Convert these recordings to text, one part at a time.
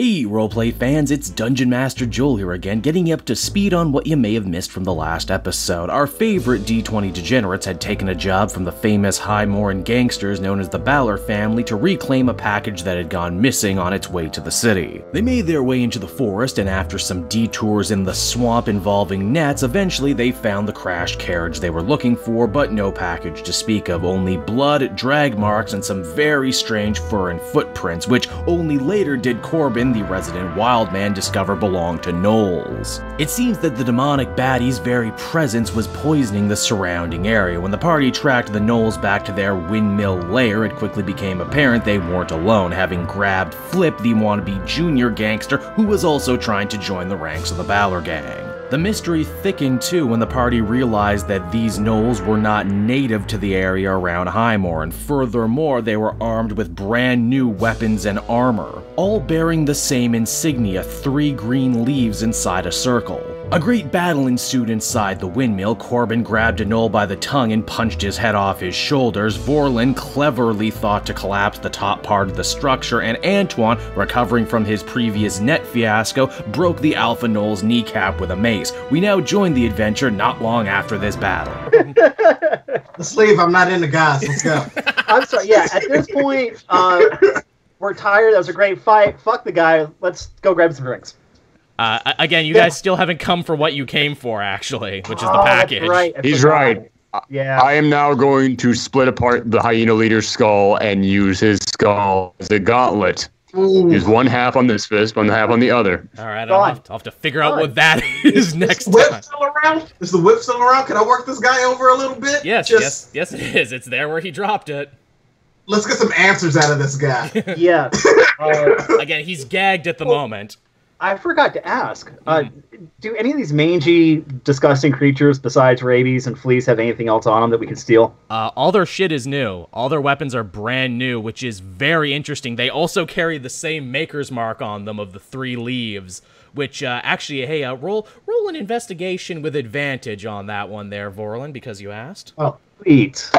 Hey, roleplay fans, it's Dungeon Master Joel here again, getting you up to speed on what you may have missed from the last episode. Our favorite D20 degenerates had taken a job from the famous Highmoran gangsters known as the Balor family to reclaim a package that had gone missing on its way to the city. They made their way into the forest, and after some detours in the swamp involving nets, eventually they found the crashed carriage they were looking for, but no package to speak of, only blood, drag marks, and some very strange fur and footprints, which only later did Corbin the resident wild man discover belonged to gnolls. It seems that the demonic baddie's very presence was poisoning the surrounding area. When the party tracked the gnolls back to their windmill lair, it quickly became apparent they weren't alone, having grabbed Flip, the wannabe junior gangster who was also trying to join the ranks of the Balor gang. The mystery thickened too when the party realized that these gnolls were not native to the area around Highmoor, and furthermore, they were armed with brand new weapons and armor, all bearing the same insignia three green leaves inside a circle. A great battle ensued inside the windmill. Corbin grabbed a Gnoll by the tongue and punched his head off his shoulders. Vorlin cleverly thought to collapse the top part of the structure, and Antoine, recovering from his previous net fiasco, broke the Alpha Gnoll's kneecap with a mace. We now join the adventure not long after this battle. Let's leave. I'm not into guys. Let's go. I'm sorry. Yeah, at this point, uh, we're tired. That was a great fight. Fuck the guy. Let's go grab some drinks. Uh, again, you guys still haven't come for what you came for, actually, which is the Oh, package. right. I He's right. Yeah. I am now going to split apart the hyena leader's skull and use his skull as a gauntlet. Ooh. Use one half on this fist, one half on the other. All right, I'll have, to, I'll have to figure out what on. that is next Is the whip time. still around? Is the whip still around? Can I work this guy over a little bit? Yes, Just, yes, yes, it is. It's there where he dropped it. Let's get some answers out of this guy. yeah. Uh, Again, he's gagged at the moment. I forgot to ask. Uh, do any of these mangy, disgusting creatures, besides rabies and fleas, have anything else on them that we can steal? Uh, all their shit is new. All their weapons are brand new, which is very interesting. They also carry the same maker's mark on them of the three leaves. Which uh, actually, hey, uh, roll roll an investigation with advantage on that one there, Vorlin, because you asked. Oh, sweet.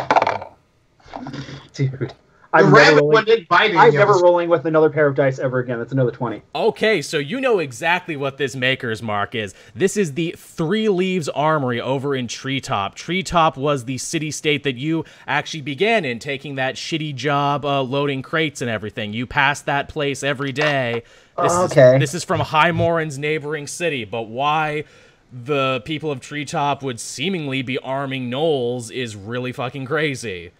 Dude. The I'm never, rabbit rolling, one did bite I'm never rolling with another pair of dice ever again. That's another 20. Okay, so you know exactly what this maker's mark is. This is the Three Leaves Armory over in Treetop. Treetop was the city state that you actually began in, taking that shitty job uh, loading crates and everything. You passed that place every day. This Okay. Is, this is from Highmoran's neighboring city, but why the people of Treetop would seemingly be arming gnolls is really fucking crazy.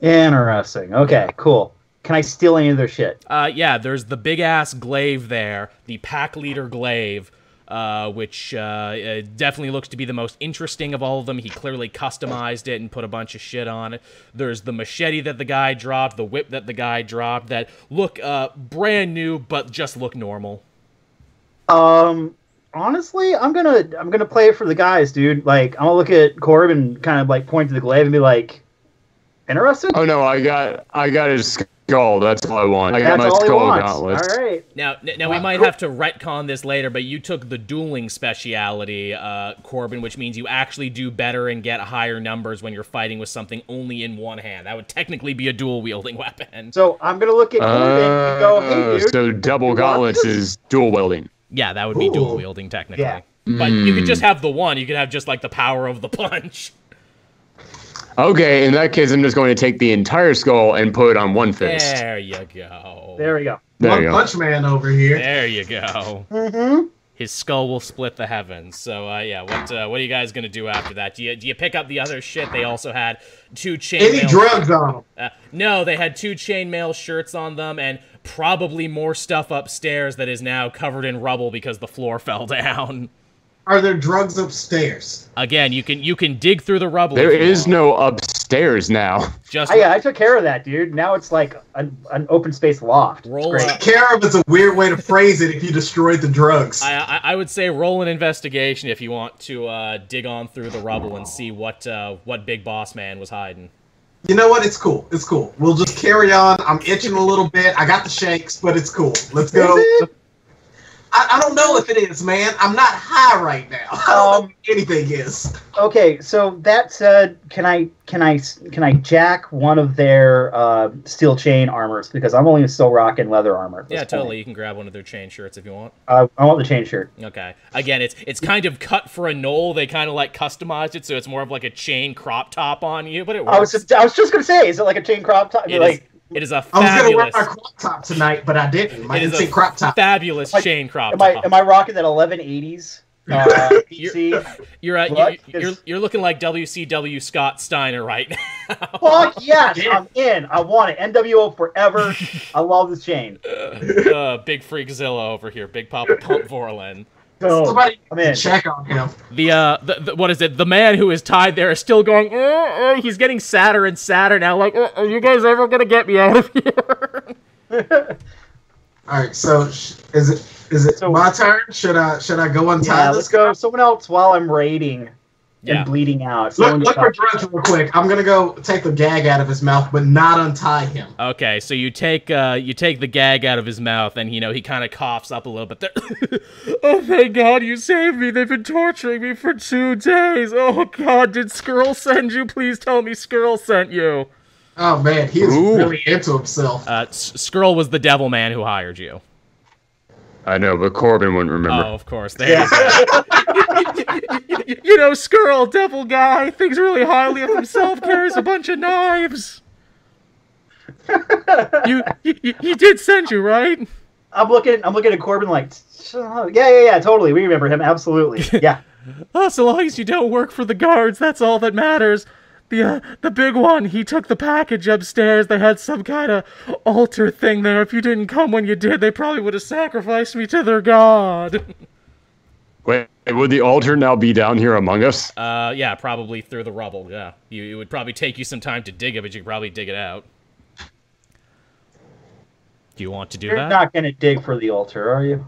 Interesting. Okay, cool. Can I steal any of their shit? Uh, yeah, there's the big ass glaive there, the pack leader glaive, uh, which uh, definitely looks to be the most interesting of all of them. He clearly customized it and put a bunch of shit on it. There's the machete that the guy dropped, the whip that the guy dropped, that look uh, brand new but just look normal. Um, honestly, I'm gonna I'm gonna play it for the guys, dude. Like, I'm gonna look at Corb and kind of like point to the glaive and be like, interested? Oh no, I got I got his skull. That's all I want. I got That's my all he skull wants. All right. Now, n- now we might have to retcon this later, but you took the dueling speciality, uh, Corbin, which means you actually do better and get higher numbers when you're fighting with something only in one hand. That would technically be a dual wielding weapon. So I'm gonna look at Corb and go, hey, Oh, dude. so double you gauntlets is dual wielding. Yeah, that would be dual wielding technically. Yeah. But you could just have the one. You could have just like the power of the punch. Okay, in that case, I'm just going to take the entire skull and put it on one fist. There you go. There we go. There One you go. Punch Man over here. There you go. Mm-hmm. His skull will split the heavens. So uh, yeah, what uh, what are you guys gonna do after that? Do you do you pick up the other shit? They also had two Any chainmail. drugs on him? Uh, no, they had two chainmail shirts on them and probably more stuff upstairs that is now covered in rubble because the floor fell down. Are there drugs upstairs? Again, you can you can dig through the rubble. There is if you is want. no upstairs now. just I, yeah, I took care of that, dude. Now it's like an, an open space loft. It's Roll great. up. Care of is a weird way to phrase it if you destroyed the drugs. I, I, I would say roll an investigation if you want to uh, dig on through the rubble and see what uh, what Big Boss Man was hiding. You know what? It's cool. It's cool. We'll just carry on. I'm itching a little bit. I got the shakes, but it's cool. Let's go. Is it? I, I don't know if it is, man. I'm not high right now. I don't know Um, if anything is. Okay, so that said, can I can I can I jack one of their uh, steel chain armors because I'm only still rocking leather armor. at this Yeah, point. totally. You can grab one of their chain shirts if you want. Uh, I want the chain shirt. Okay. Again, it's it's kind of cut for a gnoll. They kind of like customized it so it's more of like a chain crop top on you, but it works. I was just, I was just gonna say, is it like a chain crop top? It is- like it is a I was gonna wear fabulous, my crop top tonight, but I didn't. My It is a instant crop top. fabulous Like, chain crop am I top. am I rocking that 1180s uh, PC? You're, uh, What? you're, you're you're looking like WCW Scott Steiner right now. Fuck yes, Yeah. I'm in. I want it. NWO forever. I love this chain. uh, Big Freakzilla over here, Big Papa Pump Vorlin. So Somebody I'm in. check on him. The uh, the, the, what is it? The man who is tied there is still going. "Uh, uh," he's getting sadder and sadder now. Like, uh, are you guys ever gonna get me out of here? All right, so sh- is it is it So- my turn? Should I should I go untie Yeah, this let's go. guy? Someone else while I'm raiding Yeah. and bleeding out. Look, Someone look just- for Drudge real quick. I'm gonna go take the gag out of his mouth, but not untie him. Okay, so you take uh, you take the gag out of his mouth, and you know he kind of coughs up a little bit. There. oh thank God you saved me! They've been torturing me for two days. Oh God, did Skrull send you? Please tell me Skrull sent you. Oh man, he's really into himself. Uh, Skrull was the devil man who hired you. I know, but Corbin wouldn't remember. Oh, of course. There you you know, Skrull, devil guy, thinks really highly of himself, carries a bunch of knives. You, he, he did send you, right? I'm looking. I'm looking at Corbin like, "Oh, yeah, yeah, yeah, totally. We remember him. Absolutely. Yeah. Oh, so long as you don't work for the guards, that's all that matters. The uh, the big one, he took the package upstairs. They had some kind of altar thing there. If you didn't come when you did, they probably would have sacrificed me to their god. Wait, would the altar now be down here among us? Uh, yeah, probably through the rubble. Yeah, you, it would probably take you some time to dig it, but you could probably dig it out. Do you want to do that? You're not gonna dig for the altar, are you?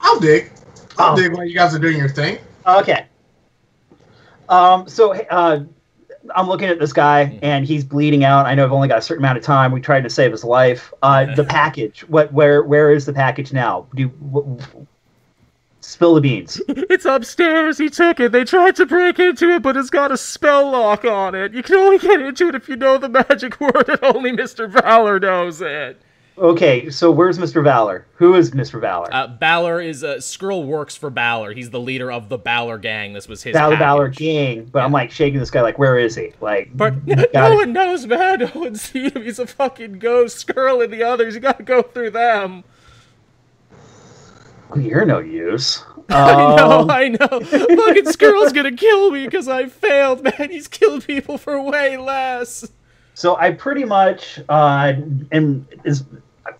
I'll dig. I'll Oh. dig while you guys are doing your thing. Okay. Um. So, uh, I'm looking at this guy, and he's bleeding out. I know I've only got a certain amount of time. We tried to save his life. Uh, the package. What? Where? Where is the package now? Do. W- spill the beans. It's upstairs. He took it. They tried to break into it, but it's got a spell lock on it. You can only get into it if you know the magic word, and only Mr. Valor knows it. Okay. So where's Mr. Valor? Who is Mr. Valor? Uh, Balor is uh, Skrull works for Balor. He's the leader of the Balor gang. This was his Valor Valor package. gang. But I'm like shaking this guy. Like, where is he? Like, But no gotta- one knows, man. No one's seen him. He's a fucking ghost. Skrull and the others. You gotta go through them. You're no use. I know, Um, I know. Fucking Skrull's gonna kill me because I failed, man. He's killed people for way less. So I pretty much uh, am is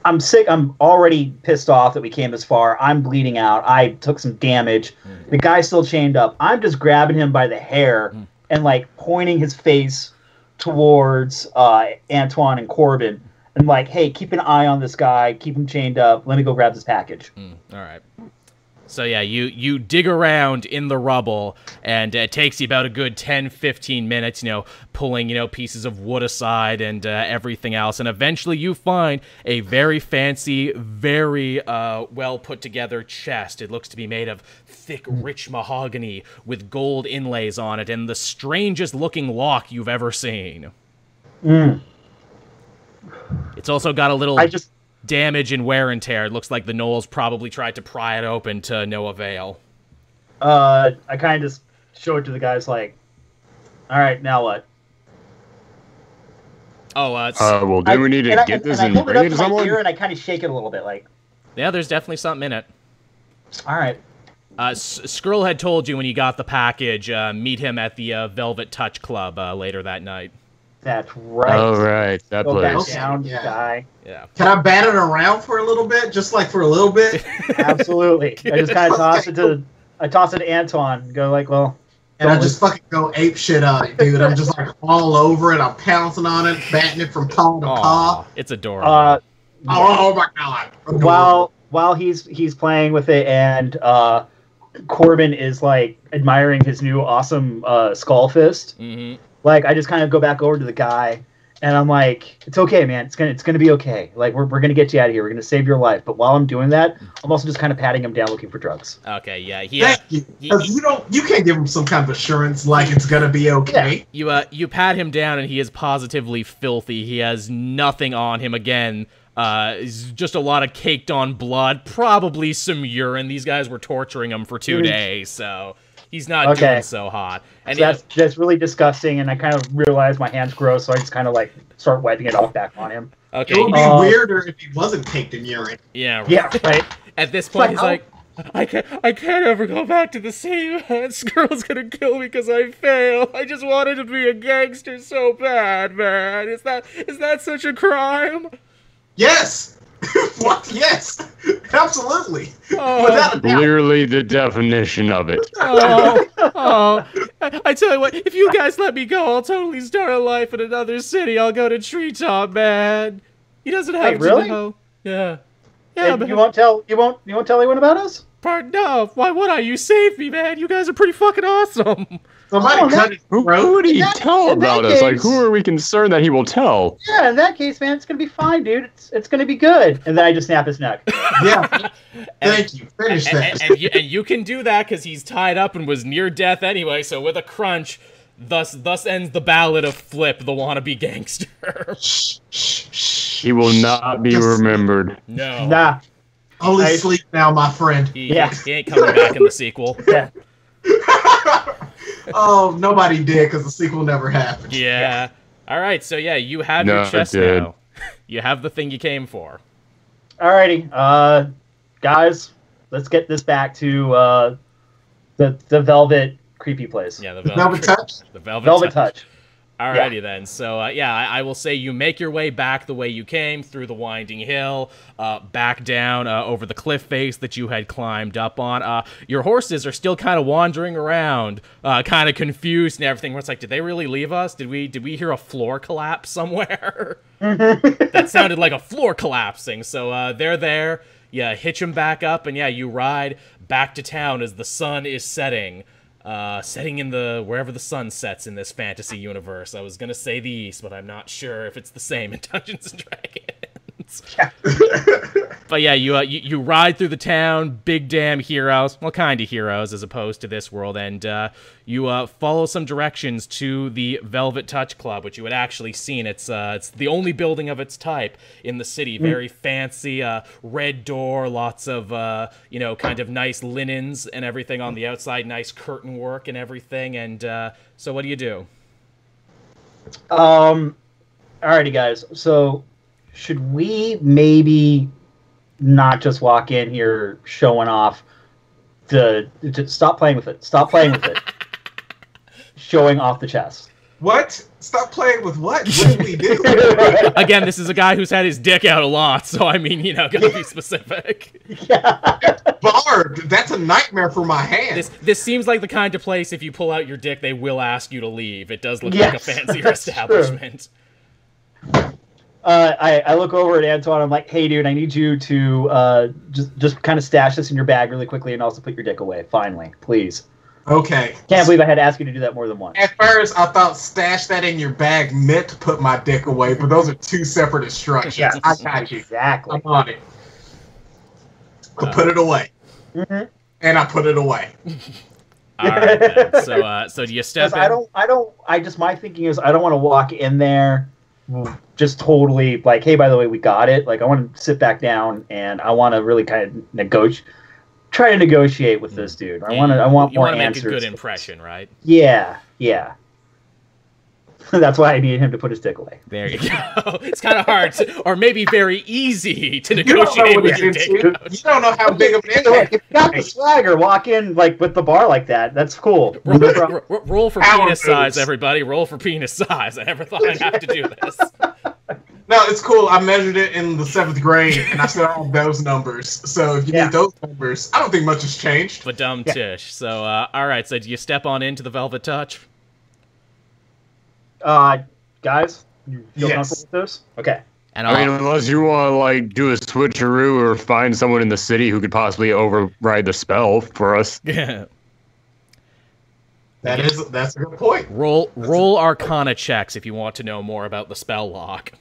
I'm sick. I'm already pissed off that we came this far. I'm bleeding out. I took some damage. The guy's still chained up. I'm just grabbing him by the hair and like pointing his face towards uh, Antoine and Corbin and like, hey, keep an eye on this guy. Keep him chained up. Let me go grab this package. All right. So yeah, you you dig around in the rubble, and it takes you about a good 10, 15 minutes, you know, pulling you know pieces of wood aside and uh, everything else, and eventually you find a very fancy, very uh, well put together chest. It looks to be made of thick, rich mahogany with gold inlays on it, and the strangest looking lock you've ever seen. Mm. It's also got a little I just damage and wear and tear. It looks like the gnolls probably tried to pry it open to no avail. uh, I kind of just show it to the guys like, all right, now what? Oh, uh, s- Uh, well, do I- we need to and I- get this and and I hold it bring up it to to my someone? ear and I kind of shake it a little bit, like, yeah, there's definitely something in it. all right. Uh, S- Skrull had told you when you got the package, uh, meet him at the uh, Velvet Touch Club uh, later that night. That's right. Oh, right. That Go place. Okay, down, yeah. guy. Yeah. Can I bat it around for a little bit, just like for a little bit, Absolutely. I just kind of toss it to I toss it to Antoine. Go like, well, and I just fucking go ape shit on it, dude? I'm just like all over it. I'm pouncing on it, batting it from paw to paw. It's adorable. uh, Oh, oh my god! Adorable. while while he's he's playing with it and uh, Corbin is like admiring his new awesome uh, skull fist. hmm Like I just kind of go back over to the guy And I'm like, it's okay, man. It's gonna it's gonna be okay. Like we're, we're gonna get you out of here. We're gonna save your life. But while I'm doing that, I'm also just kind of patting him down, looking for drugs. Okay, yeah, he, uh, you. Because you don't, you can't give him some kind of assurance like it's gonna be okay. you uh, you pat him down, and he is positively filthy. He has nothing on him again. Uh, it's just a lot of caked on blood, probably some urine. These guys were torturing him for two Mm. days, so he's not Okay. doing so hot. And So that's that's really disgusting. And I kind of realize my hands gross, so I just kind of like start wiping it off back on him. okay, It would be Uh, weirder if he wasn't caked in urine. yeah, Yeah, right. At this point, like, he's how- like, I can't, I can't ever go back to the same. man. Skrull's gonna kill me because I fail. I just wanted to be a gangster so bad, man. Is that, is that such a crime? Yes. what? Yes. Absolutely. Oh. Without a doubt. Literally the definition of it. Oh, oh! I, I tell you what, if you guys let me go, I'll totally start a life in another city. I'll go to Treetop, man. He doesn't have Wait, to really? know. Yeah, yeah, And but you won't tell you won't you won't tell anyone about us? pardon, no. Why would I? You saved me, man. You guys are pretty fucking awesome. Somebody Oh, cut that- his Who, throat. who would he that- tell in that about us? Like, who are we concerned that he will tell? Yeah, in that case, man, it's gonna be fine, dude. It's it's gonna be good. And then I just snap his neck. Yeah. Thank you. Finish and, that. and, and you, and you can do that because he's tied up and was near death anyway. So with a crunch, thus thus ends the ballad of Flip, the wannabe gangster. Shh, shh, shh. He will not be remembered. no, Nah. Only I- sleep now, my friend. he, Yeah. he ain't coming back in the sequel. Yeah. oh, nobody did because the sequel never happened. Yeah. All right. So yeah, you have No, your it chest did. now. You have the thing you came for. Alrighty, uh, guys, let's get this back to uh, the the Velvet creepy place. Yeah, the Velvet velvet, Touch? The velvet, Velvet touch. touch. Alrighty then. So uh, yeah, I, I will say you make your way back the way you came through the winding hill, uh, back down uh, over the cliff face that you had climbed up on. Uh, your horses are still kind of wandering around, uh, kind of confused and everything. Where it's like, did they really leave us? Did we did we hear a floor collapse somewhere? that sounded like a floor collapsing. So uh, they're there. Yeah, hitch them back up, and yeah, you ride back to town as the sun is setting. Uh, setting in the wherever the sun sets in this fantasy universe. I was gonna say the east, but I'm not sure if it's the same in Dungeons and Dragons. but yeah, you, uh, you you ride through the town, big damn heroes, well, kind of heroes as opposed to this world, and uh, you uh, follow some directions to the Velvet Touch Club, which you had actually seen. It's uh, it's the only building of its type in the city, very fancy, uh, red door, lots of uh, you know, kind of nice linens and everything on the outside, nice curtain work and everything. And uh, so, what do you do? Um, alrighty, guys. So, should we maybe not just walk in here showing off the? Just stop playing with it. Stop playing with it. Showing off the chest. What? Stop playing with what? What did we do? Again, this is a guy who's had his dick out a lot, so I mean, you know, gotta be specific. yeah. Barb, that's a nightmare for my hand. This this seems like the kind of place if you pull out your dick, they will ask you to leave. It does look like a Yes, fancier that's true. Establishment. Uh, I, I look over at Antoine. I'm like, "Hey, dude, I need you to uh, just just kind of stash this in your bag really quickly, and also put your dick away. Finally, please. Okay. Can't believe I had to ask you to do that more than once. At first, I thought stash that in your bag meant to put my dick away, but those are two separate instructions. I got you. Exactly. I'm on it. I put it away. Mhm. And I put it away. All right, then. so uh, so do you step Because in? I don't, I don't, I just my thinking is I don't want to walk in there, just totally like, hey, by the way, we got it. Like I want to sit back down and I want to really kind of negotiate, try to negotiate with this mm. dude. I want to, I want you more make answers. a good impression, right? Yeah, yeah. That's why I need him to put his dick away. There you go. it's kind of hard, to, or maybe very easy to You don't know negotiate what with it's your dick. out. You don't know how big of an Look, impact. if you got the swagger, walk in like with the bar like that. That's cool. No problem. R- r- roll for Power penis size, everybody. Roll for penis size. I never thought I'd have to do this. No, it's cool. I measured it in the seventh grade, and I said all those numbers. So if you Yeah. need those numbers, I don't think much has changed. But dumb Yeah. tish. So, uh, all right. So, do you step on into the Velvet Touch? Uh, guys, you feel Yes. comfortable with this? Okay. And I mean, I'll, unless you want to like do a switcheroo or find someone in the city who could possibly override the spell for us. Yeah. That is that's a good point. Roll roll Arcana checks if you want to know more about the spell lock.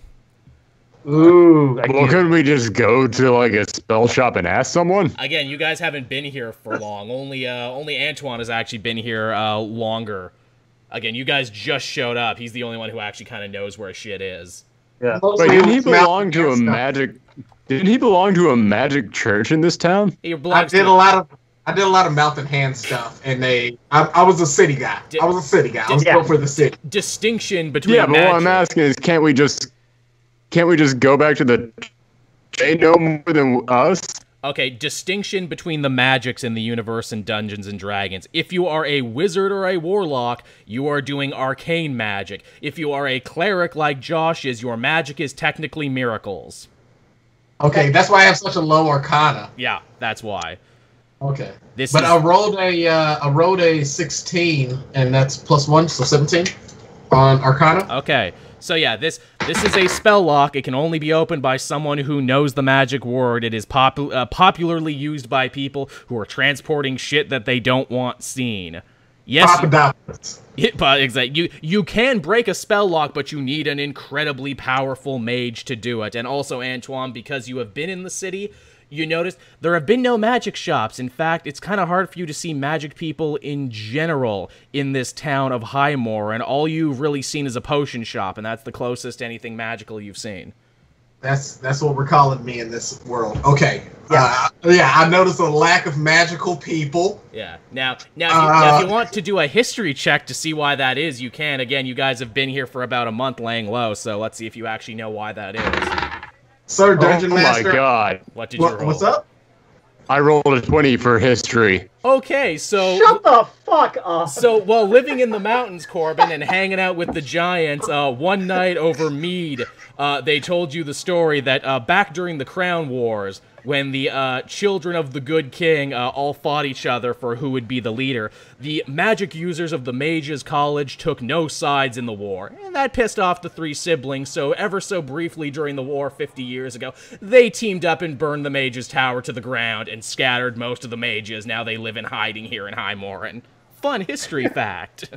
Ooh, Well, couldn't we just go to like a spell shop and ask someone? Again, you guys haven't been here for long. Only uh, only Antoine has actually been here uh, longer. Again, you guys just showed up. He's the only one who actually kind of knows where shit is. yeah. Mostly Wait, didn't he belong to a stuff. magic? Didn't he belong to a magic church in this town? He I did to- a lot of I did a lot of mouth and hand stuff, and they I, I was a city guy. Did- I was a city guy. I was Yeah. built for the city. distinction between Yeah, but what I'm asking is, can't we just, can't we just go back to the? They know more than us. Okay, distinction between the magics in the universe and Dungeons and Dragons. If you are a wizard or a warlock, you are doing arcane magic. If you are a cleric like Josh is, your magic is technically miracles. Okay, that's why I have such a low arcana. Yeah, that's why. Okay, This but is I rolled a uh, I rolled a sixteen, and that's plus one, so seventeen on arcana. Okay. So yeah, this this is a spell lock. It can only be opened by someone who knows the magic word. It is popu- uh, popularly used by people who are transporting shit that they don't want seen. Yes. It, but exactly, you you can break a spell lock, but you need an incredibly powerful mage to do it. And also, Antoine, because you have been in the city, you notice there have been no magic shops. In fact, it's kind of hard for you to see magic people in general in this town of Highmore, and all you've really seen is a potion shop, and that's the closest to anything magical you've seen. That's that's what we're calling me in this world. Okay. Yeah. Uh, yeah. I noticed a lack of magical people. Yeah. Now, now, if you, now, if you Uh, want to do a history check to see why that is, you can. Again, you guys have been here for about a month, laying low. So let's see if you actually know why that is. Sir Dungeon oh Master. my god! What did you What, roll? what's up? I rolled a twenty for history. Okay, so Shut the fuck up. so while living in the mountains, Corbin, and hanging out with the giants, uh, one night over mead, uh, they told you the story that uh, back during the Crown Wars, when the uh, children of the good king uh, all fought each other for who would be the leader, the magic users of the Mages College took no sides in the war, and that pissed off the three siblings. So ever so briefly during the war 50 years ago, they teamed up and burned the Mages Tower to the ground and scattered most of the mages. Now they live in hiding here in Highmore. And fun history fact.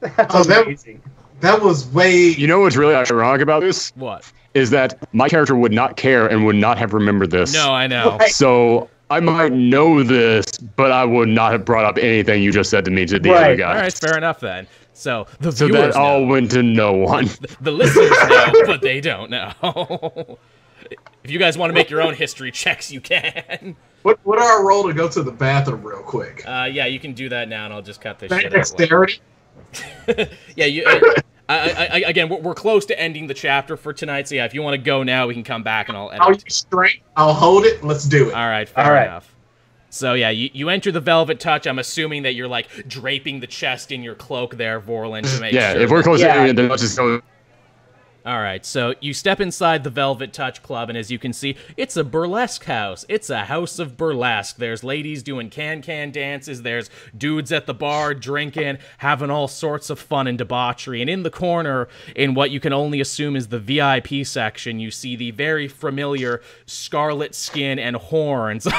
That's Oh, that- That was way. You know what's really ironic about this what? Is that my character would not care and would not have remembered this. No, I know. Right. So I might know this, but I would not have brought up anything you just said to me to the other guy. All right, fair enough then. So the So viewers that all know. went to no one. the listeners know, but they don't know. if you guys want to make your own history checks, you can. What what do I roll to go to the bathroom real quick? Uh, yeah, you can do that now, and I'll just cut this shit Dexterity. Yeah, you. uh, I, I, I, again, we're, we're close to ending the chapter for tonight, so yeah, if you want to go now, we can come back and I'll edit. I'll use strength. I'll hold it. Let's do it. All right, fair All right. enough. So yeah, you, you enter the velvet touch. I'm assuming that you're like draping the chest in your cloak there, Vorlin, to make Yeah, sure. if we're close Yeah. to it, then let's just go. All right, so you step inside the Velvet Touch Club, and as you can see, it's a burlesque house. It's a house of burlesque. There's ladies doing can-can dances. There's dudes at the bar drinking, having all sorts of fun and debauchery. And in the corner, in what you can only assume is the VIP section, you see the very familiar scarlet skin and horns.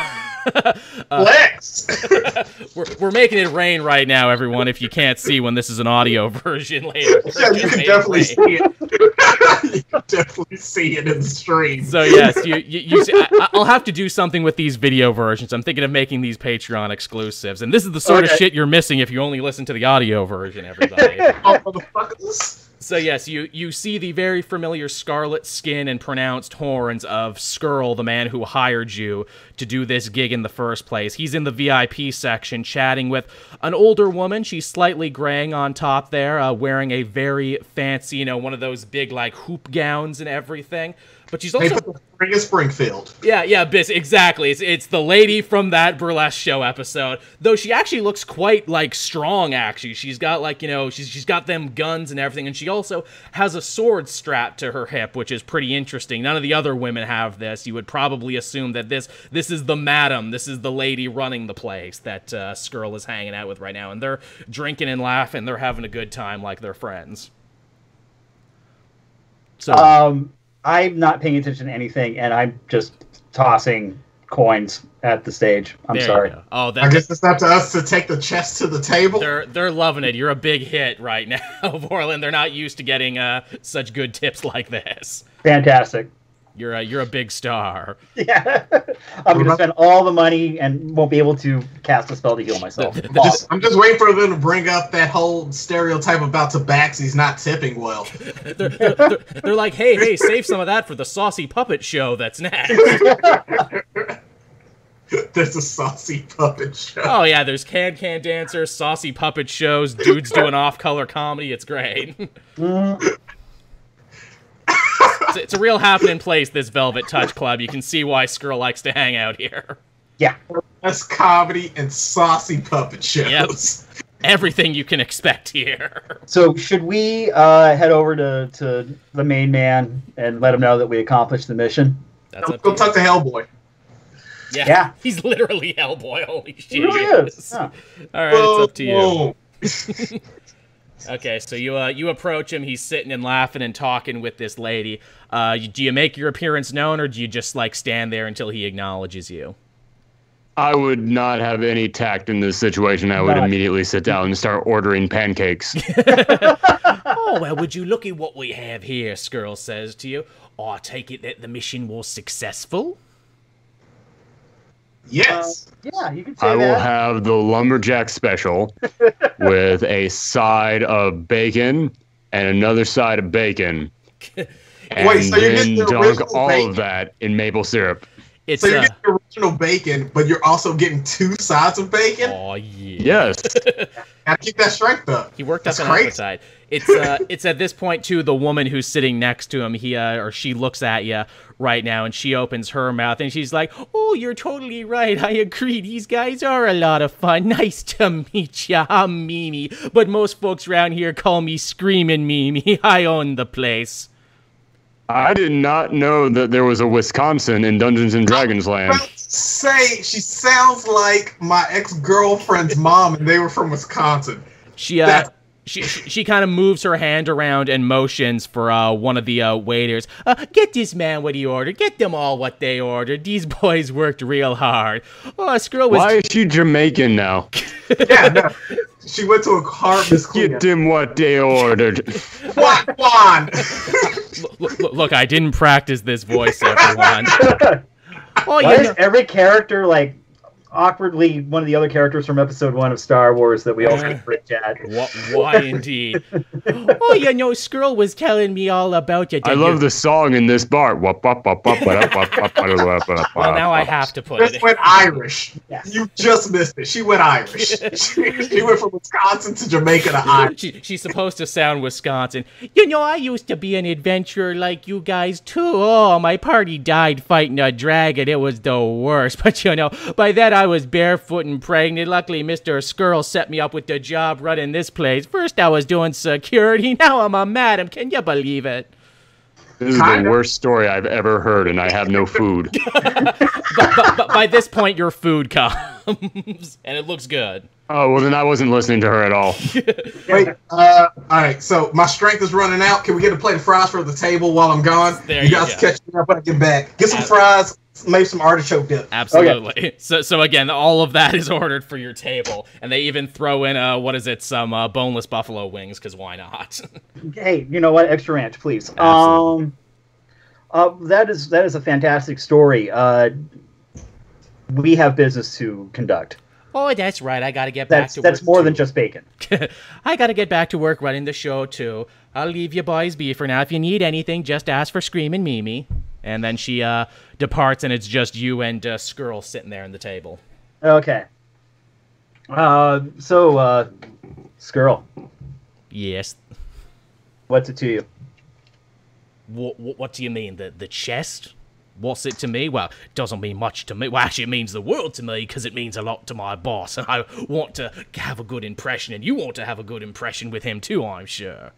Uh, Flex. we're, we're making it rain right now, everyone. If you can't see when this is an audio version later, yeah, you can definitely see it. you can definitely see it in the stream. So yes, you you, you see, I, I'll have to do something with these video versions. I'm thinking of making these Patreon exclusives, and this is the sort of shit you're missing if you only listen to the audio version. Everybody. oh, motherfuckers. So yes, you you see the very familiar scarlet skin and pronounced horns of Skrull, the man who hired you to do this gig in the first place. He's in the VIP section chatting with an older woman. She's slightly graying on top there, uh, wearing a very fancy, you know, one of those big like hoop gowns and everything. But she's also put the spring Springfield. yeah, yeah, Bis, exactly. It's it's the lady from that burlesque show episode. Though she actually looks quite like strong. Actually, she's got like you know she's she's got them guns and everything, and she also has a sword strapped to her hip, which is pretty interesting. None of the other women have this. You would probably assume that this this is the madam, this is the lady running the place that uh, Skrull is hanging out with right now, and they're drinking and laughing. They're having a good time like they're friends. So Um, I'm not paying attention to anything, and I'm just tossing coins at the stage. I'm There sorry. go. Oh, I guess it's up to us to take the chest to the table. they're they're loving it. You're a big hit right now, Vorlin. They're not used to getting uh, such good tips like this. Fantastic. You're a you're a big star. Yeah. I'm going to spend all the money and won't be able to cast a spell to heal myself. Just- I'm just waiting for them to bring up that whole stereotype about Tabaxi's not tipping well. They're, they're, they're, they're like, hey, hey, save some of that for the saucy puppet show that's next. There's a saucy puppet show. Oh yeah, there's can can dancers, saucy puppet shows, dudes doing off color comedy. It's great. Mm-hmm. It's, it's a real happening place. This Velvet Touch Club. You can see why Skrull likes to hang out here. yeah. That's comedy and saucy puppet shows. Everything you can expect here. So should we uh, head over to, to the main man and let him know that we accomplished the mission? That's Go, up go to talk to Hellboy. Yeah, Yeah. he's literally Hellboy. Holy shit! He really is. Yeah. All right, it's up to you. Whoa. Okay, so you uh, you approach him. He's sitting and laughing and talking with this lady. Uh, you- do you make your appearance known, or do you just like stand there until he acknowledges you? I would not have any tact in this situation. I would Not. immediately sit down and start ordering pancakes. Oh, well, would you look at what we have here, Skrull says to you. I take it that the mission was successful? Yes. Uh, yeah, you can say I will have the lumberjack special with a side of bacon and another side of bacon. And Wait, so you're getting then the dunk all bacon? of that in maple syrup. It's, so you're uh, getting the original bacon, but you're also getting two sides of bacon. oh, yeah. Yes. Gotta keep that strength up. He worked up That's an crazy. appetite. It's uh, it's at this point too. The woman who's sitting next to him, he uh, or she looks at you right now, and she opens her mouth and she's like, "Oh, you're totally right. I agree. These guys are a lot of fun. Nice to meet ya. I'm Mimi, but most folks around here call me Screaming Mimi. I own the place." I did not know that there was a Wisconsin in Dungeons and Dragons land. Say she sounds like my ex girlfriend's mom, and they were from Wisconsin. She uh, That's- she she, she kind of moves her hand around and motions for uh one of the uh, waiters. Uh, get this man what he ordered. Get them all what they ordered. These boys worked real hard. Oh, Skrull was Why is she Jamaican now? Yeah, no. She went to a harvest Get them what they ordered. Juan, Juan. look, look, look, I didn't practice this voice, everyone. oh, Why you is know, every character like awkwardly one of the other characters from episode one of Star Wars that we all get Rick at. Why, indeed? oh, you know, Skrull was telling me all about you. I love you? the song in this bar. well, now I have to put This it. went Irish. Yes. You just missed it. She went Irish. she, she, went from Wisconsin to Jamaica to Irish. She, she's supposed to sound Wisconsin. You know, I used to be an adventurer like you guys, too. Oh, my party died fighting a dragon. It was the worst. But, you know, by that I was barefoot and pregnant. Luckily, Mr. Skrull set me up with the job running this place. First, I was doing security. Now I'm a madam. Can you believe it? This is the worst story I've ever heard, and I have no food. But, but, but by this point, your food comes, and it looks good. Oh, well, then I wasn't listening to her at all. Wait, uh, all right. So my strength is running out. Can we get a plate of fries for the table while I'm gone? There you you guys go. catch me up when I get back. Get some fries, maybe some artichoke dip. Absolutely. So, so again, all of that is ordered for your table, and they even throw in uh, what is it, some uh, boneless buffalo wings, because why not? Hey, you know what? Extra ranch, please. Absolutely. Um, uh, that is that is a fantastic story. Uh, we have business to conduct. oh, that's right. I got to get back That's to that's work. more than just bacon. I got to get back to work running the show too. I'll leave you boys be for now. If you need anything, just ask for Screaming Mimi. And then she uh, departs, and it's just you and uh, Skrull sitting there on the table. Okay. Uh, so, uh, Skrull, Yes. what's it to you? What, what, what do you mean? The the chest? What's it to me? Well, it doesn't mean much to me. Well, actually, it means the world to me because it means a lot to my boss, and I want to have a good impression, and you want to have a good impression with him too. I'm sure.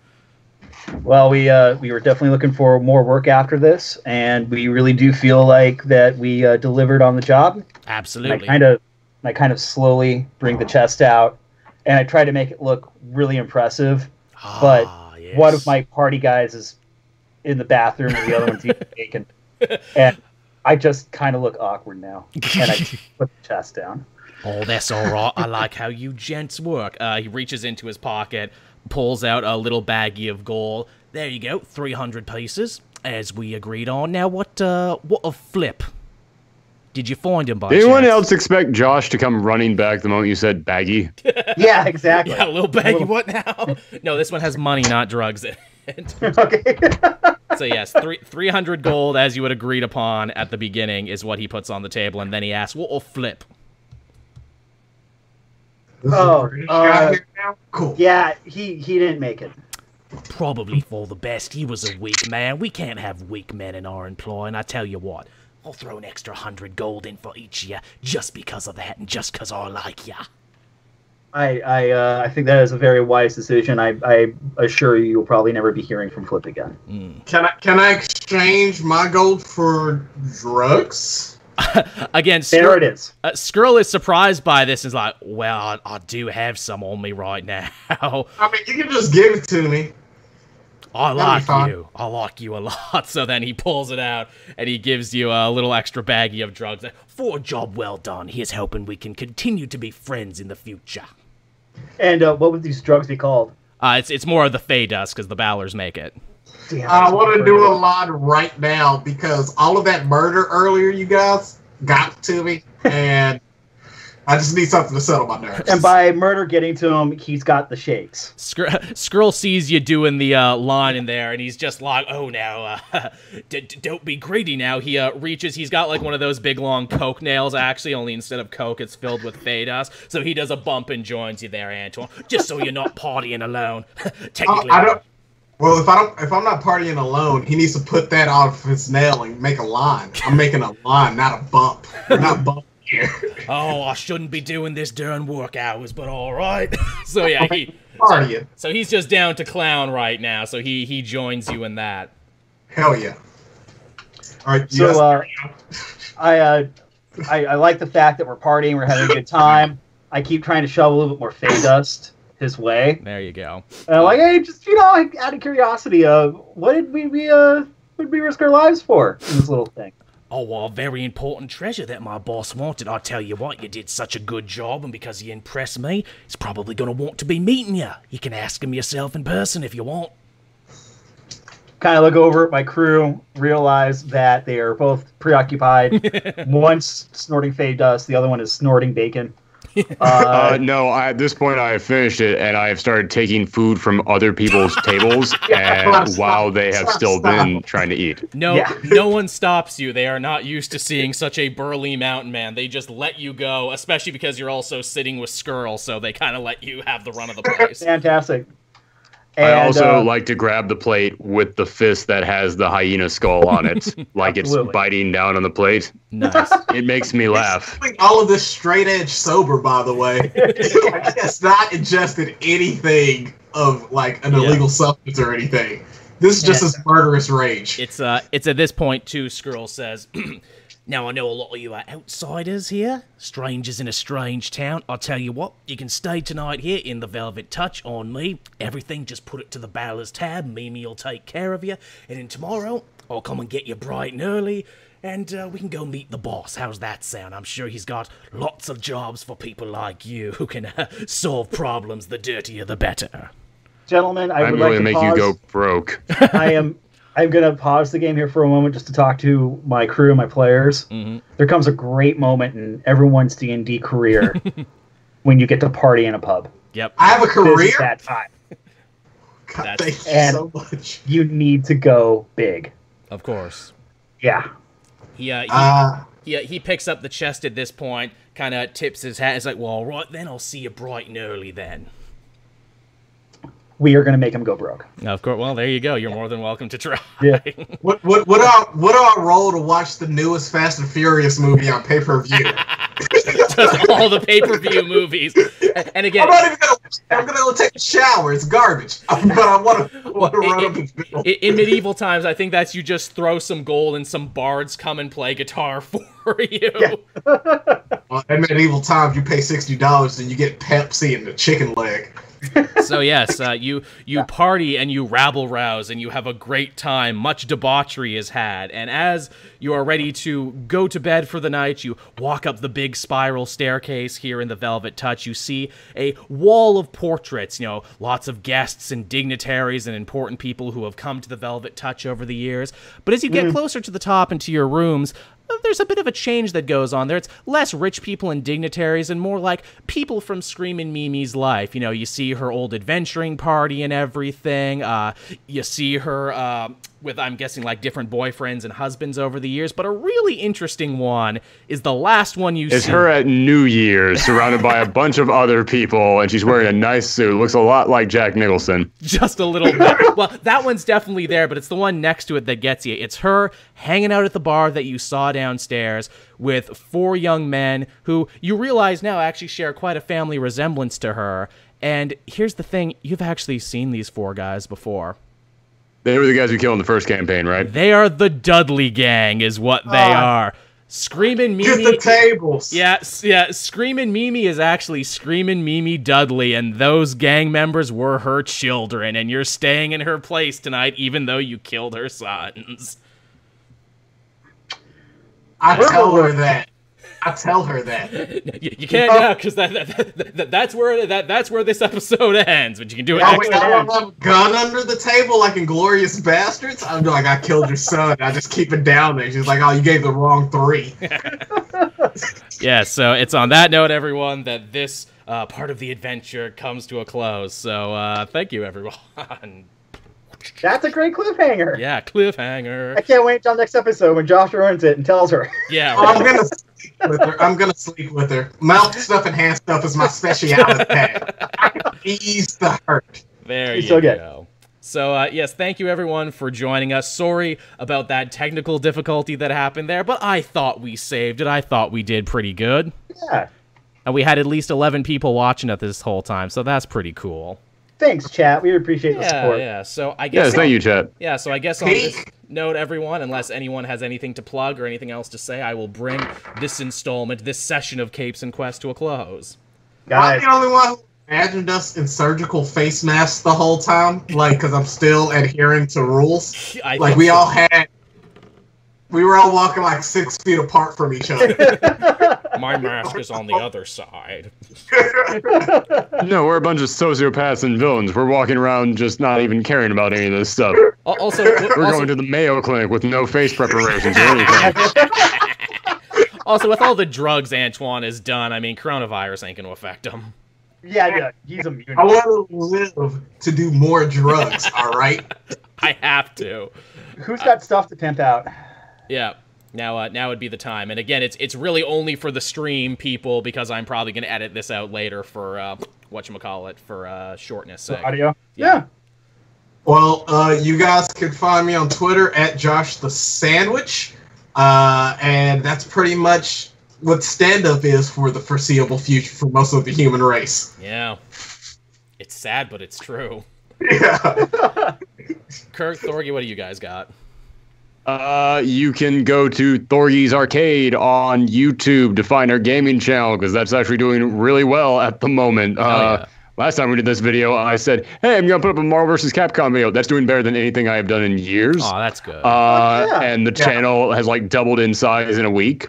Well, we uh, we were definitely looking for more work after this, and we really do feel like that we uh, delivered on the job. Absolutely. kind of, I kind of slowly bring the chest out, and I try to make it look really impressive. but Ah, One of my party guys is in the bathroom, and the other one's eating bacon. And I just kind of look awkward now, and I put the chest down. Oh, that's all right. I like how you gents work. Uh, he reaches into his pocket, pulls out a little baggie of gold. There you go, 300 pieces, as we agreed on. Now, what, uh, what a flip. Did you find him by Did anyone chance? else expect Josh to come running back the moment you said baggy? Yeah, exactly. Yeah, a little baggy. little- What now? no, this one has money, not drugs in it. okay. So yes, three three hundred gold, as you had agreed upon at the beginning, is what he puts on the table, and then he asks, "What will flip?" This is Oh, uh, guy here now? Cool. yeah, he he didn't make it. Probably for the best. He was a weak man. We can't have weak men in our employ, and I tell you what, I'll throw an extra hundred gold in for each of you, just because of that, and just 'cause I like ya. I I uh, I think that is a very wise decision. I I assure you, you'll probably never be hearing from Flip again. Can I can I exchange my gold for drugs? Again, There Skrull, it is. uh, Skrull is surprised by this and is like, "Well, I, I do have some on me right now. I mean, you can just give it to me. I like you. I like you a lot. So then he pulls it out and he gives you a little extra baggie of drugs. For a job well done. Here's hoping we can continue to be friends in the future. And uh, what would these drugs be called? Uh, it's it's more of the Fey dust because the Balors make it. Damn, I want to do a good. line right now because all of that murder earlier, you guys got to me, and I just need something to settle my nerves. And by murder getting to him, he's got the shakes. Skr- Skrull sees you doing the uh, line in there, and he's just like, "Oh, now, uh, d- d- don't be greedy." Now he uh, reaches. He's got like one of those big long coke nails. Actually, only instead of coke, it's filled with Fey dust. So he does a bump and joins you there, Antoine, just so you're not partying alone. Uh, Technically, I don't. Well, if I don't, if I'm not partying alone, he needs to put that off his nail and make a line. I'm making a line, not a bump. We're not bumping here. Oh, I shouldn't be doing this during work hours, but all right. so yeah, he. Partying. So he's just down to clown right now. So he he joins you in that. Hell yeah. All right. So yes. uh, I, uh, I I like the fact that we're partying, we're having a good time. I keep trying to shove a little bit more fey dust his way. There you go. And I'm like, hey, just you know, out of curiosity, uh, what did we we uh, what did we risk our lives for in this little thing? Oh, well, a very important treasure that my boss wanted. I tell you what, you did such a good job, and because you impressed me, he's probably going to want to be meeting you. You can ask him yourself in person if you want. Kind of look over at my crew, realize that they are both preoccupied. One's snorting fey dust, the other one is snorting bacon. Uh, Uh, no, I, at this point I have finished it, and I have started taking food from other people's tables, Yeah, and stop, while they have stop, still stop. been trying to eat. No, Yeah. no one stops you. They are not used to seeing such a burly mountain man. They just let you go, especially because you're also sitting with Skrull, so they kind of let you have the run of the place. fantastic. I also uh, like to grab the plate with the fist that has the hyena skull on it, like it's biting down on the plate. nice. It makes me laugh. Doing all of this straight edge sober, by the way. like, he not ingested anything of like an Yeah. illegal substance or anything. This is just Yeah. his murderous rage. It's uh, it's at this point too. Skrull says, "Now I know a lot of you are outsiders here, strangers in a strange town. I'll tell you what, you can stay tonight here in the Velvet Touch on me. Everything, just put it to the Balor's tab. Mimi will take care of you, and then tomorrow I'll come and get you bright and early." And uh, we can go meet the boss. How's that sound? I'm sure he's got lots of jobs for people like you who can uh, solve problems. The dirtier, the better. gentlemen, I I'm would going like to make pause. you go broke. I am I'm gonna pause the game here for a moment just to talk to my crew, and my players. Mhm. There comes a great moment in everyone's D and D career when you get to party in a pub. Yep. I have a This career. is that time. God, That's- thank you And- so much. You need to go big. Of course. Yeah. He uh, he, Uh, he, uh, he picks up the chest at this point, kind of tips his hat. He's like, "Well, all right then. I'll see you bright and early then." We are gonna make him go broke. Of course. Well, there you go. You're more than welcome to try. Yeah. what what what do I what do I roll to watch the newest Fast and Furious movie on pay per view? Just all the pay-per-view movies. And again, I'm not even gonna. I'm gonna go take a shower. It's garbage. But I want to Well, run it- up and in medieval times, I think that's you just throw some gold and some bards come and play guitar for you. Yeah. Well, in medieval times, you pay sixty dollars and you get Pepsi and the chicken leg. So yes, uh, you you party and you rabble rouse and you have a great time. Much debauchery is had, and as you are ready to go to bed for the night, you walk up the big spiral staircase here in the Velvet Touch. You see a wall of portraits. You know, lots of guests and dignitaries and important people who have come to the Velvet Touch over the years. But as you get closer to the top and to your rooms, there's a bit of a change that goes on there. It's less rich people and dignitaries and more like people from Screamin' Mimi's life. You know, you see her old adventuring party and everything. Uh, you see her uh, with, I'm guessing, like different boyfriends and husbands over the years. But a really interesting one is the last one you see. It's see. her at New Year's, surrounded by a bunch of other people, and she's wearing a nice suit. Looks a lot like Jack Nicholson. just a little bit. well, that one's definitely there, but it's the one next to it that gets you. It's her hanging out at the bar that you saw downstairs with four young men who you realize now actually share quite a family resemblance to her. And here's the thing you've actually seen these four guys before. They were the guys we killed in the first campaign, right? They are the Dudley Gang, is what they Ah. are. Screaming Mimi. Get Mimi. the tables. Yeah, yeah. Screaming Mimi is actually Screaming Mimi Dudley, and those gang members were her children, and you're staying in her place tonight, even though you killed her sons. I tell her that. I tell her that. You, you can't now, because that, that, that, that's where that that's where this episode ends. But you can do it Oh, next wait, I don't have a gun under the table like in Glorious Bastards. I'm like, I killed your son. I just keep it down there. She's like, oh, you gave the wrong three. Yeah, so it's on that note, everyone, that this uh, part of the adventure comes to a close. So uh, thank you, everyone. That's a great cliffhanger. yeah, cliffhanger. I can't wait until next episode when Josh ruins it and tells her. Yeah, Oh, I'm gonna sleep with her. I'm gonna sleep with her. Mouth stuff and hand stuff is my speciality. I can ease the hurt. There He's you so good. go. So uh, yes, thank you everyone for joining us. Sorry about that technical difficulty that happened there, but I thought we saved it. I thought we did pretty good, Yeah. and we had at least eleven people watching it this whole time, so that's pretty cool. Thanks, chat. We appreciate the Yeah, support. yeah. So I guess Yes, thank you, Chet. Yeah, so I guess on this Peace. note, everyone, unless anyone has anything to plug or anything else to say, I will bring this installment, this session of Capes and Quest to a close. I'm Guys, the only one who imagined us in surgical face masks the whole time, like, because I'm still adhering to rules. I Like, we so. all had. We were all walking like six feet apart from each other. My mask is on the other side. No, we're a bunch of sociopaths and villains. We're walking around just not even caring about any of this stuff. Al- Also, We're also, going to the Mayo Clinic with no face preparations or anything. also, with all the drugs Antoine has done, I mean, coronavirus ain't going to affect him. yeah, yeah, he's immune. I want to live to do more drugs, all right? I have to. Who's got stuff to pimp out? Yeah. Now, uh, now would be the time. And again, it's it's really only for the stream people because I'm probably going to edit this out later for uh, what you call it for uh, shortness sake. Audio? Yeah. Yeah. Well, uh, you guys can find me on Twitter at Josh the Sandwich, uh, and that's pretty much what stand up is for the foreseeable future for most of the human race. Yeah. It's sad, but it's true. Yeah. Kirk, Thorgi, what do you guys got? Uh, you can go to Thorgi's Arcade on YouTube to find our gaming channel because that's actually doing really well at the moment. Uh, yeah. Last time we did this video, I said, "Hey, I'm gonna put up a Marvel vs. Capcom video." That's doing better than anything I have done in years. Oh, that's good. Uh, yeah. and the Yeah. channel has like doubled in size in a week.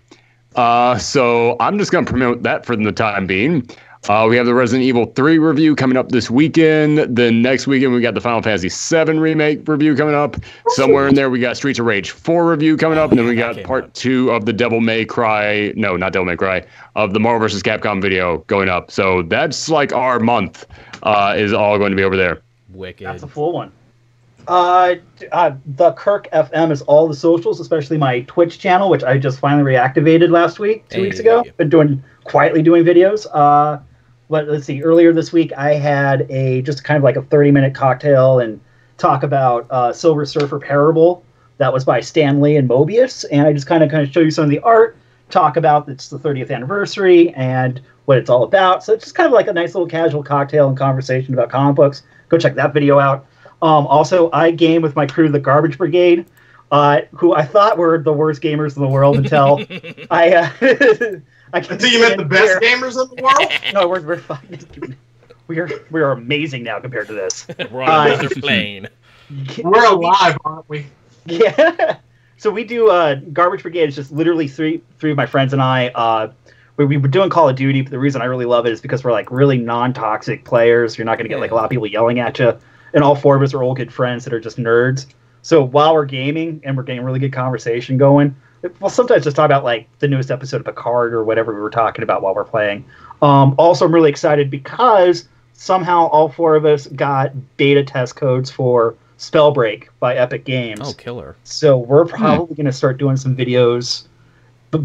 Uh, so I'm just gonna promote that for the time being. Uh, we have the Resident Evil 3 review coming up this weekend. Then next weekend we got the Final Fantasy 7 remake review coming up. Somewhere in there we got Streets of Rage 4 review coming up, and then we got part out. two of the Devil May Cry. No, not Devil May Cry. Of the Marvel vs. Capcom video going up. So that's like our month. Uh, is all going to be over there. Wicked. That's a full one. Uh, uh, the Kirk FM is all the socials, especially my Twitch channel, which I just finally reactivated last week, two weeks ago. Been doing quietly doing videos. Uh, but let's see. Earlier this week, I had a just kind of like a thirty minute cocktail and talk about uh, Silver Surfer Parable. That was by Stan Lee and Moebius, and I just kind of kind of show you some of the art, talk about it's the 30th anniversary and what it's all about. So it's just kind of like a nice little casual cocktail and conversation about comic books. Go check that video out. Um, also, I game with my crew, the Garbage Brigade, uh, who I thought were the worst gamers in the world until I. Uh, I Until you met the best gamers in the world. No, we're, we're fine. we are we are amazing now compared to this. We're on Uh, another plane. We're alive, aren't we? Yeah. So we do uh, Garbage Brigade is just literally three three of my friends and I. Uh, we, we were doing Call of Duty, but the reason I really love it is because we're like really non-toxic players. You're not going to get like a lot of people yelling at you, and all four of us are old good friends that are just nerds. So while we're gaming and we're getting really good conversation going, we'll sometimes just talk about like the newest episode of Picard or whatever we were talking about while we're playing. Um, also, I'm really excited because somehow all four of us got beta test codes for Spellbreak by Epic Games. Oh, killer. So we're probably going to start doing some videos,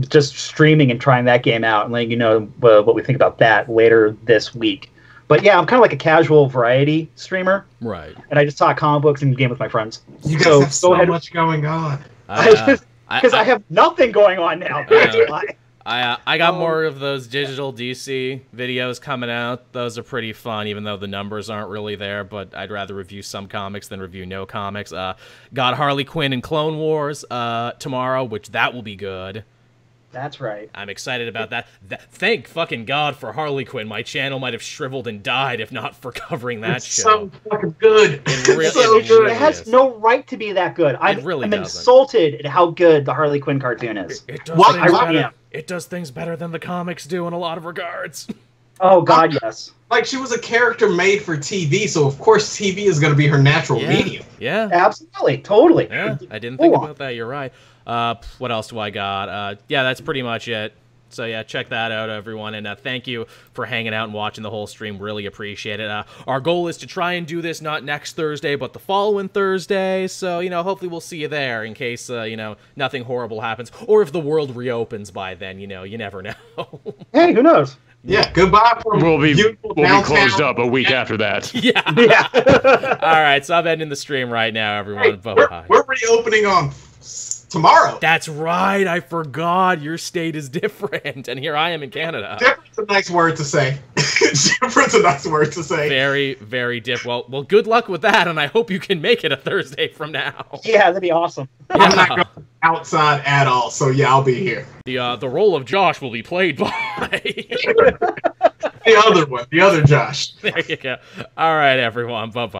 just streaming and trying that game out and letting you know uh, what we think about that later this week. But yeah, I'm kind of like a casual variety streamer, Right. and I just talk comic books and game with my friends. You guys So, have go so ahead. much going on. I, uh, Because I, I, have nothing going on now. That's why. I, uh, I got Oh. more of those digital DC videos coming out. Those are pretty fun, even though the numbers aren't really there. But I'd rather review some comics than review no comics. Uh, got Harley Quinn and Clone Wars uh, tomorrow, which that will be good. That's right. I'm excited about that. Th- thank fucking God for Harley Quinn. My channel might have shriveled and died if not for covering that it's show. so fucking good. It re- so it good. really It has is. no right to be that good. I'm, really I'm doesn't. insulted at how good the Harley Quinn cartoon is. It does, What? I really better, am. it does things better than the comics do in a lot of regards. Oh God, yes. Like she was a character made for TV, so of course TV is going to be her natural yeah. medium. Yeah. Absolutely, totally. Yeah, I didn't think on. about that. You're right. Uh, what else do I got? Uh, yeah, that's pretty much it. So yeah, check that out, everyone, and uh, thank you for hanging out and watching the whole stream. Really appreciate it. Uh, our goal is to try and do this not next Thursday, but the following Thursday. So you know, hopefully we'll see you there in case uh, you know nothing horrible happens, or if the world reopens by then. You know, you never know. Hey, who knows? Yeah, goodbye from We'll be we'll be closed up a week after that. yeah. Yeah. All right, so I'm ending the stream right now, Hey, everyone. we're, Bye. we're reopening on s- tomorrow. That's right. I forgot your state is different, and here I am in Canada. Different's a nice word to say. Different's a nice word to say. Very, very diff. Well, well, good luck with that, and I hope you can make it a Thursday from now. yeah, that'd be awesome. I'm not going outside at all, so yeah, I'll be here. The uh, the role of Josh will be played by. The other one, the other Josh. there you go. All right, everyone. Bye bye.